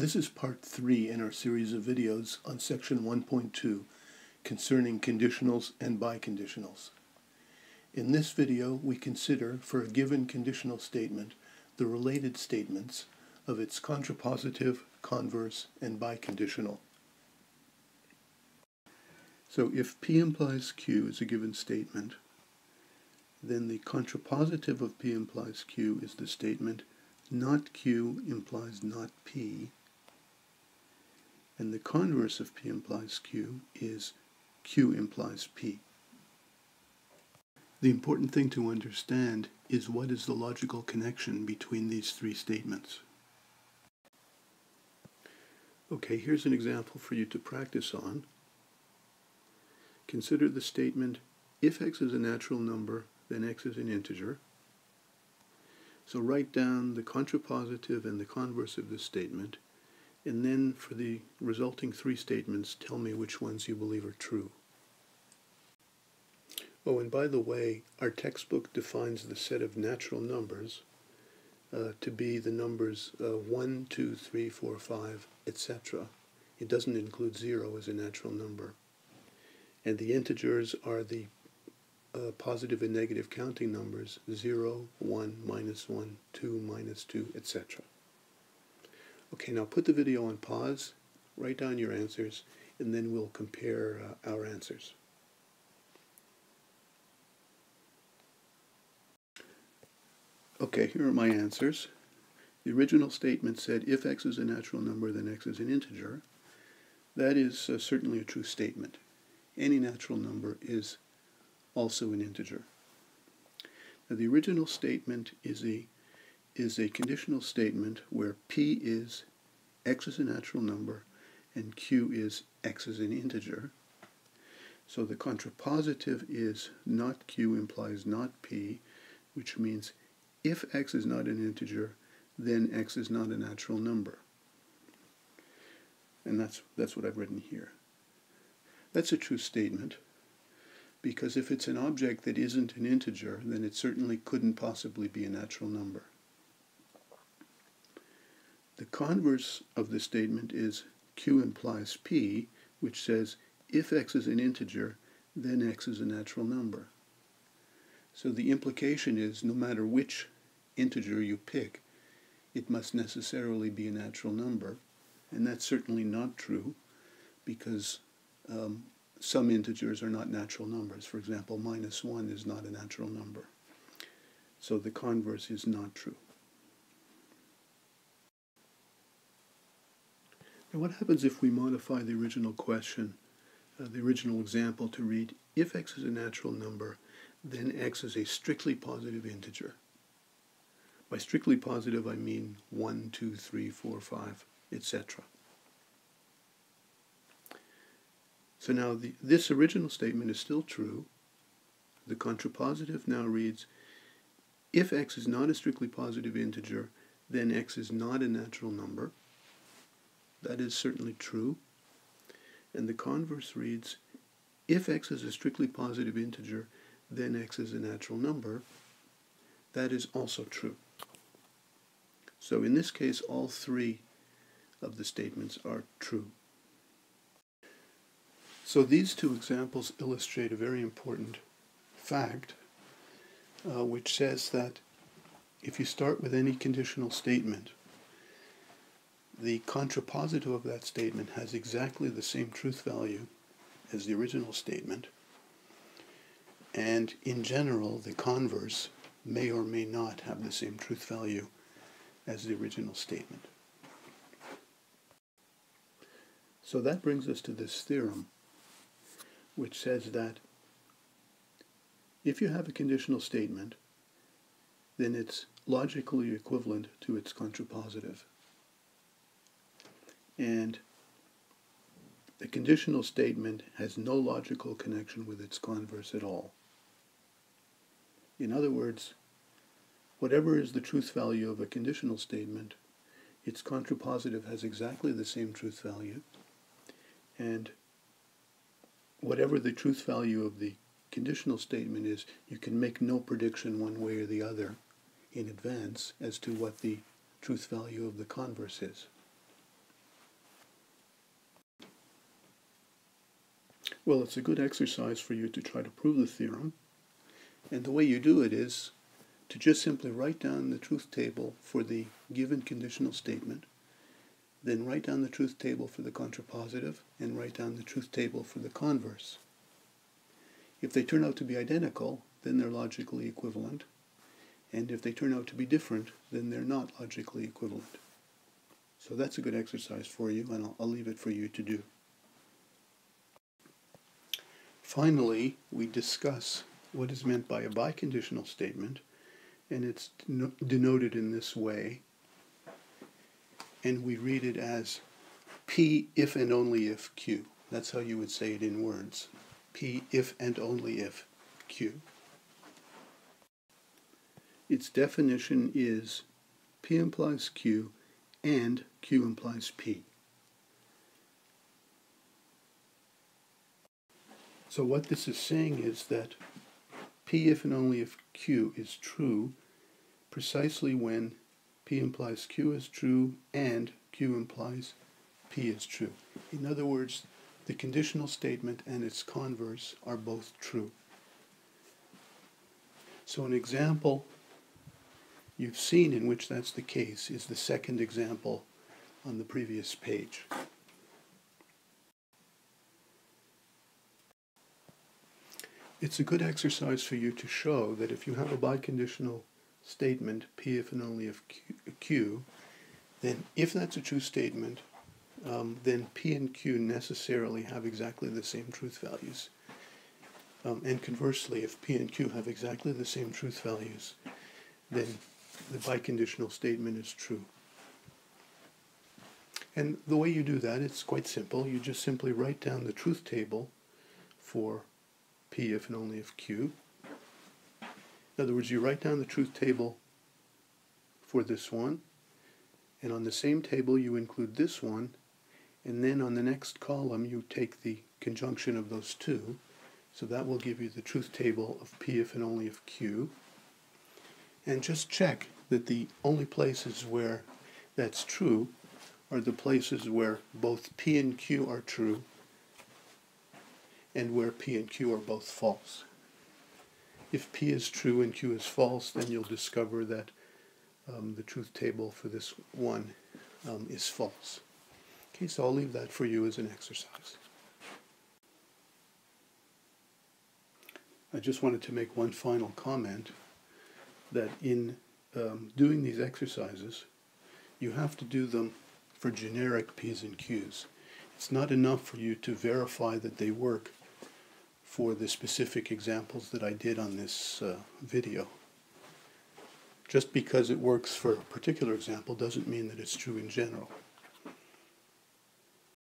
This is part 3 in our series of videos on section 1.2 concerning conditionals and biconditionals. In this video we consider for a given conditional statement the related statements of its contrapositive, converse, and biconditional. So if P implies Q is a given statement, then the contrapositive of P implies Q is the statement not Q implies not P, and the converse of P implies Q is Q implies P. The important thing to understand is what is the logical connection between these three statements. Okay, here's an example for you to practice on. Consider the statement, if x is a natural number, then x is an integer. So write down the contrapositive and the converse of this statement, and then for the resulting three statements, tell me which ones you believe are true. Oh, and by the way, our textbook defines the set of natural numbers uh, to be the numbers uh, 1, 2, 3, 4, 5, etc. It doesn't include 0 as a natural number. And the integers are the uh, positive and negative counting numbers 0, 1, minus 1, 2, minus 2, etc. Okay, now put the video on pause, write down your answers, and then we'll compare uh, our answers. Okay, here are my answers. The original statement said if x is a natural number, then x is an integer. That is uh, certainly a true statement. Any natural number is also an integer. Now the original statement is a, is a conditional statement where p is x is a natural number and q is x is an integer. So the contrapositive is not q implies not p, which means if x is not an integer, then x is not a natural number. And that's, that's what I've written here. That's a true statement because if it's an object that isn't an integer, then it certainly couldn't possibly be a natural number. Converse of the statement is q implies p, which says if x is an integer, then x is a natural number. So the implication is no matter which integer you pick, it must necessarily be a natural number. And that's certainly not true because um, some integers are not natural numbers. For example, minus 1 is not a natural number. So the converse is not true. What happens if we modify the original question, uh, the original example to read, if x is a natural number, then x is a strictly positive integer. By strictly positive, I mean 1, 2, 3, 4, 5, etc. So now the, this original statement is still true. The contrapositive now reads, if x is not a strictly positive integer, then x is not a natural number. That is certainly true. And the converse reads, if x is a strictly positive integer, then x is a natural number. That is also true. So in this case, all three of the statements are true. So these two examples illustrate a very important fact, uh, which says that if you start with any conditional statement, the contrapositive of that statement has exactly the same truth value as the original statement, and in general, the converse may or may not have the same truth value as the original statement. So that brings us to this theorem which says that if you have a conditional statement, then it's logically equivalent to its contrapositive. And the conditional statement has no logical connection with its converse at all. In other words, whatever is the truth value of a conditional statement, its contrapositive has exactly the same truth value, and whatever the truth value of the conditional statement is, you can make no prediction one way or the other in advance as to what the truth value of the converse is. Well, it's a good exercise for you to try to prove the theorem. And the way you do it is to just simply write down the truth table for the given conditional statement, then write down the truth table for the contrapositive, and write down the truth table for the converse. If they turn out to be identical, then they're logically equivalent, and if they turn out to be different, then they're not logically equivalent. So that's a good exercise for you, and I'll, I'll leave it for you to do. Finally, we discuss what is meant by a biconditional statement, and it's denoted in this way. And we read it as P if and only if Q. That's how you would say it in words. P if and only if Q. Its definition is P implies Q and Q implies P. So what this is saying is that P if and only if Q is true precisely when P implies Q is true and Q implies P is true. In other words, the conditional statement and its converse are both true. So an example you've seen in which that's the case is the second example on the previous page. It's a good exercise for you to show that if you have a biconditional statement, P if and only if Q, Q then if that's a true statement, um, then P and Q necessarily have exactly the same truth values. Um, and conversely, if P and Q have exactly the same truth values, then the biconditional statement is true. And the way you do that, it's quite simple. You just simply write down the truth table for P if and only if Q. In other words, you write down the truth table for this one, and on the same table you include this one, and then on the next column you take the conjunction of those two, so that will give you the truth table of P if and only if Q. And just check that the only places where that's true are the places where both P and Q are true and where P and Q are both false. If P is true and Q is false, then you'll discover that um, the truth table for this one um, is false. Okay, so I'll leave that for you as an exercise. I just wanted to make one final comment that in um, doing these exercises, you have to do them for generic P's and Q's. It's not enough for you to verify that they work for the specific examples that I did on this uh, video. Just because it works for a particular example doesn't mean that it's true in general.